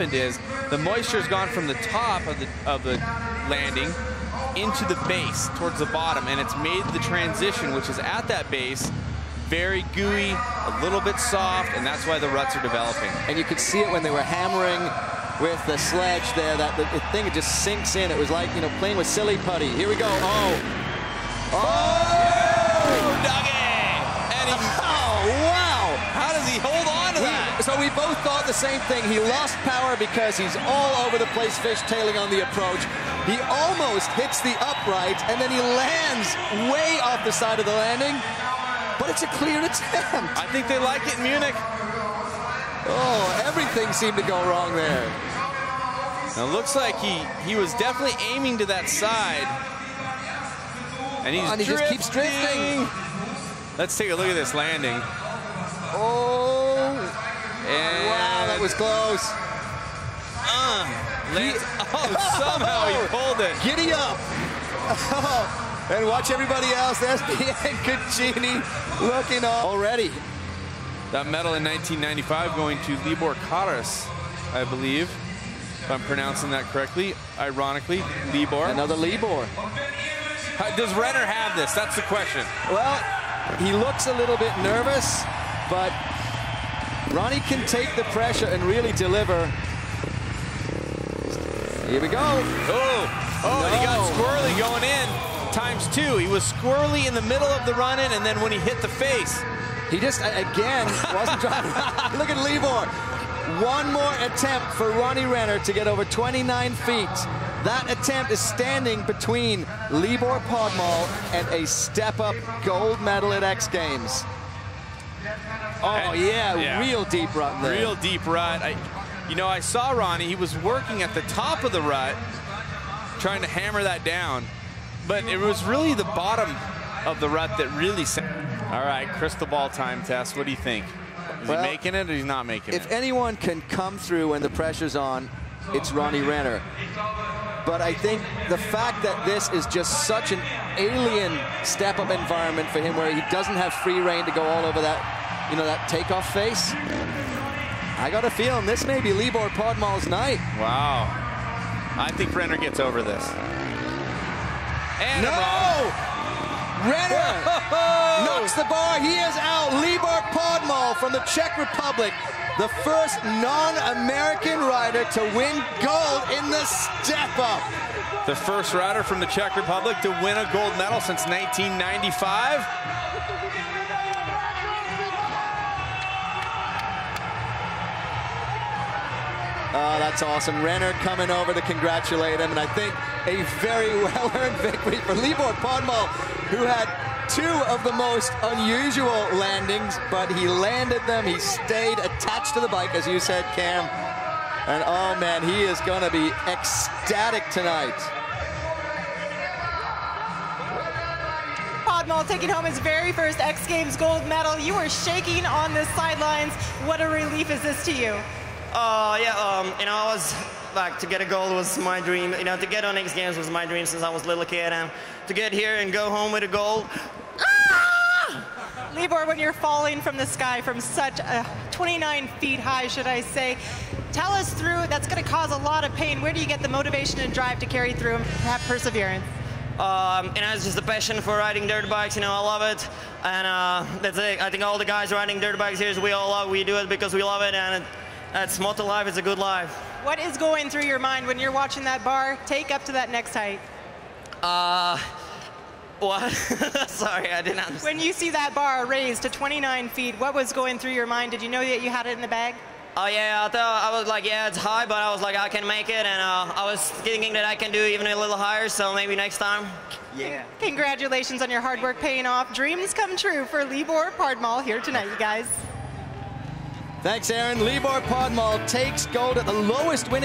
happened is the moisture's gone from the top of the of the landing into the base towards the bottom and it's made the transition which is at that base very gooey a little bit soft and that's why the ruts are developing. And you could see it when they were hammering with the sledge there that the, the thing just sinks in. It was like you know playing with silly putty. Here we go. Oh. Oh, oh so we both thought the same thing he lost power because he's all over the place fish tailing on the approach he almost hits the upright, and then he lands way off the side of the landing. But it's a clear attempt. I think they like it in Munich. Oh, everything seemed to go wrong there. Now, it looks like he, he was definitely aiming to that side. And, he's oh, and he drifting. just keeps drifting. Let's take a look at this landing. Oh. And wow, that was close. Uh, Lance, oh, somehow he pulled it. Giddy up. Oh, and watch everybody else. There's Bianconcini looking on already. That medal in 1995 going to Libor Karas, I believe, if I'm pronouncing that correctly. Ironically, Libor. Another Libor. How, does Renner have this? That's the question. Well, he looks a little bit nervous, but Ronnie can take the pressure and really deliver. Here we go. Oh, oh, no. he got squirrely going in times two. He was squirrely in the middle of the run-in, and then when he hit the face. He just, again, wasn't trying Look at Libor. One more attempt for Ronnie Renner to get over 29 feet. That attempt is standing between Libor Podmol and a step-up gold medal at X Games. Oh, yeah, yeah, real deep rut there. Real deep rut. I, you know, I saw Ronnie. He was working at the top of the rut, trying to hammer that down. But it was really the bottom of the rut that really set. All right, crystal ball time test. What do you think? Is well, he making it or he's not making if it? If anyone can come through when the pressure's on, it's Ronnie Renner. But I think the fact that this is just such an alien step-up environment for him where he doesn't have free reign to go all over that, you know, that takeoff face, I got a feeling this may be Libor Podmol's night. Wow. I think Renner gets over this. And no! Renner knocks the bar. He is out. Libor Podmol from the Czech Republic, the first non-American rider to win gold in the step-up. The first rider from the Czech Republic to win a gold medal since 1995. Oh, that's awesome. Renner coming over to congratulate him, and I think a very well-earned victory for Libor Podmol, who had two of the most unusual landings, but he landed them. He stayed attached to the bike, as you said, Cam. And oh man, he is going to be ecstatic tonight. Podmol taking home his very first X Games gold medal. You were shaking on the sidelines. What a relief is this to you? Uh, yeah, um, you know, I was like to get a gold was my dream. You know, to get on X Games was my dream since I was a little kid, and to get here and go home with a gold. Ah! Libor, when you're falling from the sky from such a 29 feet high, should I say, tell us through. That's going to cause a lot of pain. Where do you get the motivation and drive to carry through and have perseverance? Um, you know, it's just a passion for riding dirt bikes. You know, I love it, and uh, that's it. I think all the guys riding dirt bikes here, we all love. We do it because we love it, and. It, that's motor life is a good life. What is going through your mind when you're watching that bar take up to that next height? Uh, what? Sorry, I didn't understand. When you see that bar raised to 29 feet, what was going through your mind? Did you know that you had it in the bag? Oh yeah, I thought I was like, yeah, it's high, but I was like, I can make it, and uh, I was thinking that I can do even a little higher, so maybe next time. Yeah. Congratulations on your hard work paying off. Dreams come true for Libor Podmol here tonight, you guys. Thanks, Aaron. Libor Podmol takes gold at the lowest winning